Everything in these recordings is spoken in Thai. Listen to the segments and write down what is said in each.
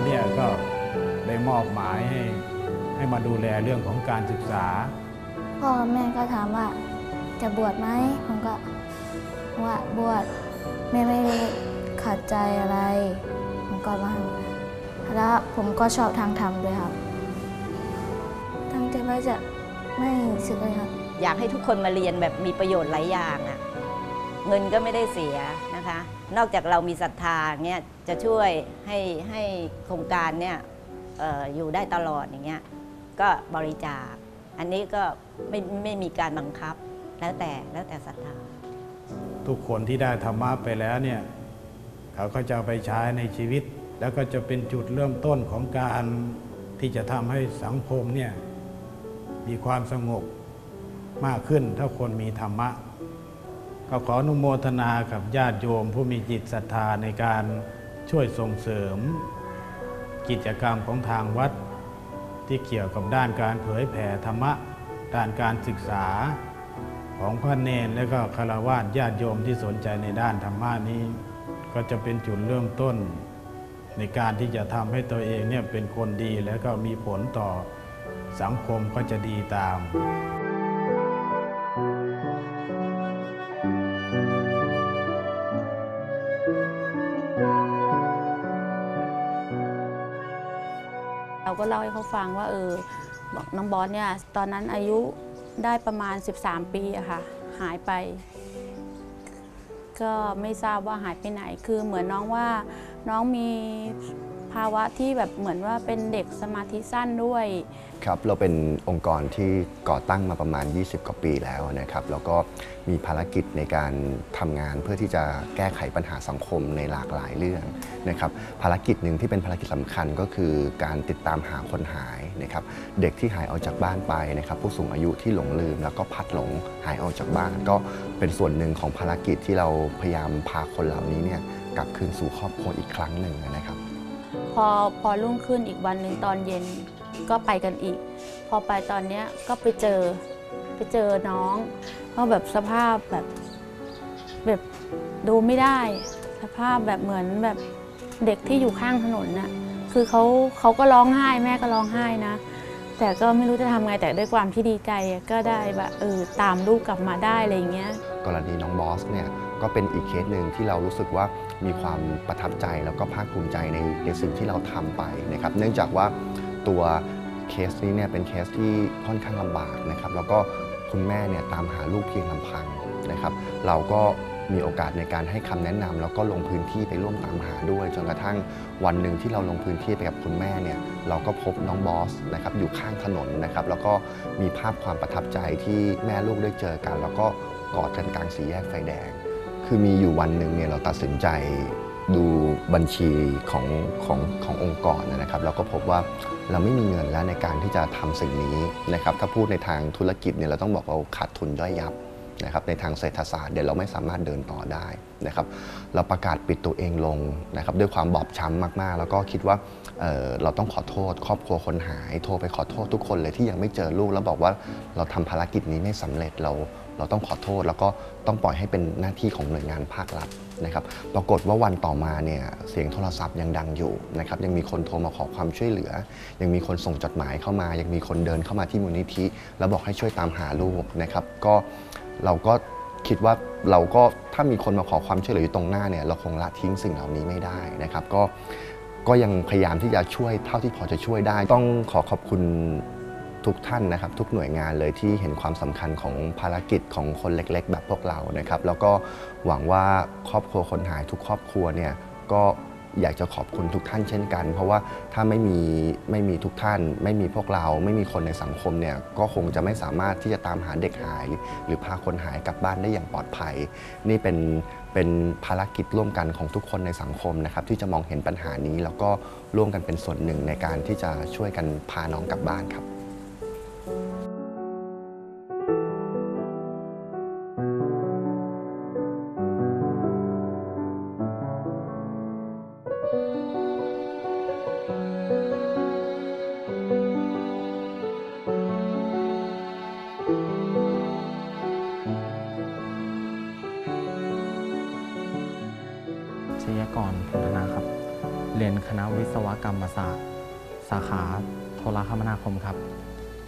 ก็ได้มอบหมายให้ให้มาดูแลเรื่องของการศึกษา พ่อกับแม่ก็ถามว่าจะบวชไหมผมก็ว่าบวชแม่ไม่ได้ขัดใจอะไร ผมก็มาแล้วผมก็ชอบทางธรรมด้วยครับ ตั้งใจว่าจะไม่สึกเลยครับ อยากให้ทุกคนมาเรียนแบบมีประโยชน์หลายอย่างอะ เงินก็ไม่ได้เสียนะคะ นอกจากเรามีศรัทธาเงี้ยจะช่วยให้ให้โครงการเนี่ยอออยู่ได้ตลอดอย่างเงี้ยก็บริจาค อันนี้ก็ไม่ไม่มีการบังคับแล้วแต่แล้วแต่ศรัทธา ทุกคนที่ได้ธรรมะไปแล้วเนี่ยเขาก็จะไปใช้ในชีวิต แล้วก็จะเป็นจุดเริ่มต้นของการที่จะทำให้สังคมเนี่ยมีความสงบมากขึ้นถ้าคนมีธรรมะ ก็ขออนุโมทนากับญาติโยมผู้มีจิตศรัทธาในการช่วยส่งเสริม กิจกรรมของทางวัด ที่เกี่ยวกับด้านการเผยแผ่ธรรมะ ด้านการศึกษาของพระเนนและก็คารวะญาติโยมที่สนใจในด้านธรรมะนี้ ก็จะเป็นจุดเริ่มต้น ในการที่จะทำให้ตัวเองเนี่ยเป็นคนดีแล้วก็มีผลต่อสังคมก็จะดีตาม เราก็เล่าให้เขาฟังว่าเออบอกน้องบอสเนี่ยตอนนั้นอายุได้ประมาณ 13 ปีอะค่ะหายไป ก็ไม่ทราบว่าหายไปไหนคือเหมือนน้องว่าน้องมี ภาวะที่แบบเหมือนว่าเป็นเด็กสมาธิสั้นด้วย ครับ เราเป็นองค์กรที่ก่อตั้งมาประมาณ 20 กว่าปีแล้วนะครับ แล้วก็มีภารกิจในการทำงานเพื่อที่จะแก้ไขปัญหาสังคมในหลากหลายเรื่องนะครับ ภารกิจหนึ่งที่เป็นภารกิจสำคัญก็คือการติดตามหาคนหายนะครับ เด็กที่หายออกจากบ้านไปนะครับ ผู้สูงอายุที่หลงลืม แล้วก็พัดหลงหายออกจากบ้าน ก็เป็นส่วนหนึ่งของภารกิจที่เราพยายามพาคนเหล่านี้เนี่ยกลับคืนสู่ครอบครัวอีกครั้งหนึ่งนะครับ พอพอรุ่งขึ้นอีกวันหนึ่งตอนเย็นก็ไปกันอีก พอไปตอนเนี้ยก็ไปเจอไปเจอน้องก็แบบสภาพแบบแบบดูไม่ได้ สภาพแบบเหมือนแบบเด็กที่อยู่ข้างถนนน่ะคือเขาเขาก็ร้องไห้แม่ก็ร้องไห้นะ แต่ก็ไม่รู้จะทำไงแต่ด้วยความที่ดีใจก็ได้แบบเออตามลูกกลับมาได้อะไรอย่างเงี้ย กรณีน้องบอสเนี่ยก็เป็นอีกเคสหนึ่งที่เรารู้สึกว่า มีความประทับใจแล้วก็ภาคภูมิใจในในสิ่งที่เราทำไปนะครับ เนื่องจากว่าตัวเคสนี้เนี่ยเป็นเคสที่ค่อนข้างลำบากนะครับ แล้วก็คุณแม่เนี่ยตามหาลูกเพียงลำพังนะครับ เราก็มีโอกาสในการให้คำแนะนำแล้วก็ลงพื้นที่ไปร่วมตามหาด้วย จนกระทั่งวันหนึ่งที่เราลงพื้นที่ไปกับคุณแม่เนี่ยเราก็พบน้องบอสนะครับอยู่ข้างถนนนะครับ แล้วก็มีภาพความประทับใจที่แม่ลูกได้เจอกัน แล้วก็กอดกันกลางสี่แยกไฟแดง คือมีอยู่วันหนึ่งเนี่ยเราตัดสินใจดูบัญชีของของขององค์กรนะครับเราก็พบว่าเราไม่มีเงินแล้วในการที่จะทำสิ่งนี้นะครับถ้าพูดในทางธุรกิจเนี่ยเราต้องบอกว่าขาดทุนย่อยยับนะครับในทางเศรษฐศาสตร์เดี๋ยวเราไม่สามารถเดินต่อได้นะครับเราประกาศปิดตัวเองลงนะครับด้วยความบอบช้ำมากๆ แล้วก็คิดว่าเเราต้องขอโทษ ครอบครัวคนหาย โทรไปขอโทษทุกคนเลยที่ยังไม่เจอลูกแล้วบอกว่าเราทำภารกิจนี้ไม่สำเร็จเรา เราต้องขอโทษแล้วก็ต้องปล่อยให้เป็นหน้าที่ของหน่วยงานภาครัฐนะครับ ปรากฏว่าวันต่อมาเนี่ยเสียงโทรศัพท์ยังดังอยู่นะครับ ยังมีคนโทรมาขอความช่วยเหลือ ยังมีคนส่งจดหมายเข้ามา ยังมีคนเดินเข้ามาที่มูลนิธิ แล้วบอกให้ช่วยตามหาลูกนะครับ ก็เราก็คิดว่าเราก็ถ้ามีคนมาขอความช่วยเหลืออยู่ตรงหน้าเนี่ยเราคงละทิ้งสิ่งเหล่านี้ไม่ได้นะครับ ก็ก็ยังพยายามที่จะช่วยเท่าที่พอจะช่วยได้ ต้องขอขอบคุณ ทุกท่านนะครับทุกหน่วยงานเลยที่เห็นความสำคัญของภารกิจของคนเล็ก ๆ แบบพวกเรานะครับ แล้วก็หวังว่าครอบครัวคนหายทุกครอบครัวเนี่ยก็อยากจะขอบคุณทุกท่านเช่นกัน เพราะว่าถ้าไม่มีไม่มีทุกท่าน ไม่มีพวกเราไม่มีคนในสังคมเนี่ยก็คงจะไม่สามารถที่จะตามหาเด็กหาย หรือพาคนหายกลับบ้านได้อย่างปลอดภัย นี่เป็นเป็นภารกิจร่วมกันของทุกคนในสังคมนะครับ ที่จะมองเห็นปัญหานี้แล้วก็ร่วมกันเป็นส่วนหนึ่งในการที่จะช่วยกันพาน้องกลับบ้านครับ ชยกรพุทธนาครับ เรียนคณะวิศวกรรมศาสตร์ สาขาโทรคมนาคมครับ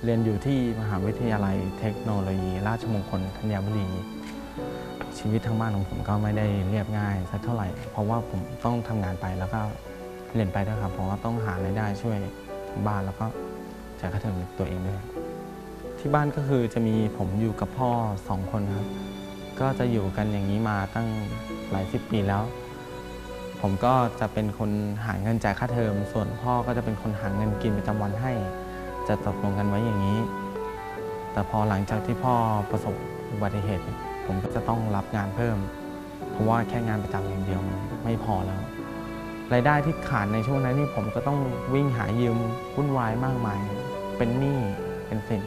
เรียนอยู่ที่มหาวิทยาลัยเทคโนโลยี ราชมงคลธัญบุรี ชีวิตทางบ้านของผมก็ไม่ได้เรียบง่ายสักเท่าไหร่ เพราะว่าผมต้องทำงานไปแล้วก็เรียนไปด้วยครับ เพราะว่าต้องหารายได้ช่วยทางบ้านแล้วก็จ่ายค่าเทอมตัวเองด้วยที่บ้านก็คือจะมีผมอยู่กับพ่อสองคนครับ ก็จะอยู่กันอย่างนี้มาตั้งหลายสิบปีแล้ว ผมก็จะเป็นคนหาเงินจ่ายค่าเทอม ส่วนพ่อก็จะเป็นคนหาเงินกินประจำวันให้ จะตกลงกันไว้อย่างนี้ แต่พอหลังจากที่พ่อประสบอุบัติเหตุ ผมก็จะต้องรับงานเพิ่ม เพราะว่าแค่งานประจำอย่างเดียวมันไม่พอแล้วรายได้ที่ขาดในช่วงนั้นนี่ผมก็ต้องวิ่งหายืมวุ่นวายมากมาย เป็นหนี้เป็นสิน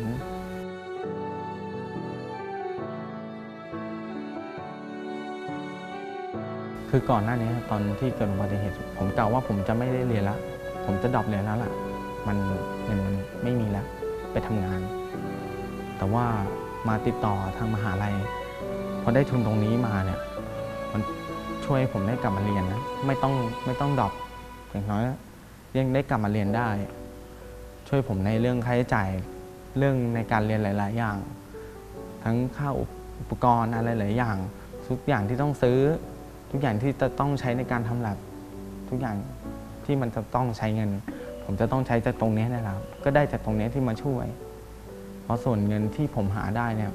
คือก่อนหน้านี้ตอนที่เกิดอุบัติเหตุ ผมกล่าวว่าผมจะไม่ได้เรียนล้วผมจะดรอปเรียนแล้วล่ะ มันเงินมันไม่มีแล้วไปทำงาน แต่ว่ามาติดต่อทางมหาลัยพอได้ทุนตรงนี้มาเนี่ย มันช่วยให้ผมได้กลับมาเรียนนะไม่ต้องไม่ต้องดรอปอย่างน้อยยังได้กลับมาเรียนได้ ช่วยผมในเรื่องค่าใช้จ่ายเรื่องในการเรียนหลาย ๆ อย่าง ทั้งค่าอุปกรณ์อะไรหลายอย่าง ทุกอย่างที่ต้องซื้อ ทุกอย่างที่จะต้องใช้ในการทำแลบทุกอย่างที่มันจะต้องใช้เงิน ผมจะต้องใช้จากตรงนี้นะครับ ก็ได้จากตรงนี้ที่มาช่วย เพราะส่วนเงินที่ผมหาได้เนี่ย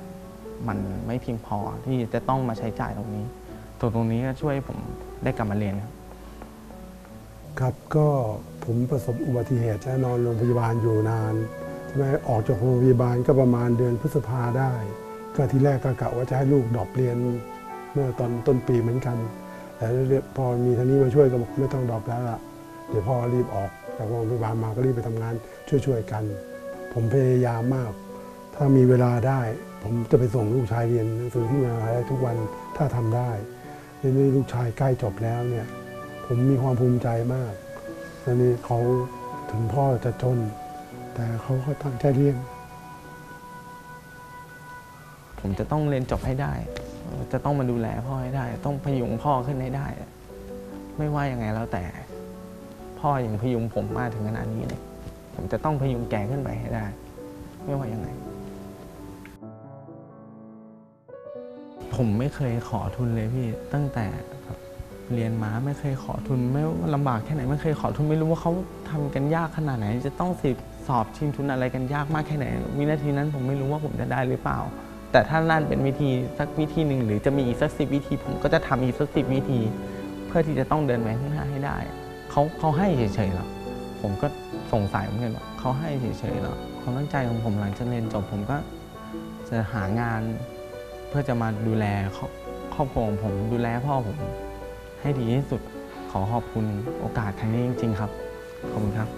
มันไม่เพียงพอที่จะต้องมาใช้จ่ายตรงนี้ตัวตรงนี้ก็ช่วยให้ผมได้กลับมาเรียนครับ ครับก็ผมประสบอุบัติเหตุและนอนโรงพยาบาลอยู่นานใช่ไหมออกจากโรงพยาบาลก็ประมาณเดือนพฤษภาได้ ก็ทีแรกก็กะว่าจะให้ลูก drop เรียน เมื่อตอนต้นปีเหมือนกัน แต่พอมีท่านนี้มาช่วยก็บอกไม่ต้อง drop แล้วล่ะ เดี๋ยวพ่อรีบออกจากโรงพยาบาลมาก็รีบไปทำงานช่วยๆกัน ผมพยายามมาก ถ้ามีเวลาได้ ผมจะไปส่งลูกชายเรียนหนังสือที่มหาลัยทุกวันถ้าทำได้ทีนี้ลูกชายใกล้จบแล้วเนี่ย ผมมีความภูมิใจมากอันนี้เขาถึงพ่อจะจน แต่เขาก็ตั้งใจเรียนผมจะต้องเรียนจบให้ได้ จะต้องมาดูแลพ่อให้ได้ ต้องพยุงพ่อขึ้นให้ได้ ไม่ว่ายังไงแล้วแต่ พ่อยังพยุงผมมาถึงขนาดนี้เลยผมจะต้องพยุงแกขึ้นไปให้ได้ ไม่ว่ายังไง ผมไม่เคยขอทุนเลยพี่ตั้งแต่เรียนมาไม่เคยขอทุนไม่ว่าลำบากแค่ไหนไม่เคยขอทุนไม่รู้ว่าเขาทำกันยากขนาดไหน จะต้องสิสอบชิงทุนอะไรกันยากมากแค่ไหน วินาทีนั้นผมไม่รู้ว่าผมจะได้หรือเปล่า แต่ถ้านั่นเป็นวิธีสักวิธีหนึ่งหรือจะมีอีกสักสิบวิธีผมก็จะทำอีกสักสิบวิธี เพื่อที่จะต้องเดินไปข้างหน้าให้ได้เขาเขาให้เฉยๆหรอผมก็สงสัยเหมือนกันว่าเขาให้เฉยๆหรอความตั้งใจของผมหลังจากเรียนจบผมก็จะหางานเพื่อจะมาดูแลครอบครอบครัวของผมดูแลพ่อผมให้ดีที่สุดขอขอบคุณโอกาสครั้งนี้จริง ๆ ครับ ขอบคุณครับ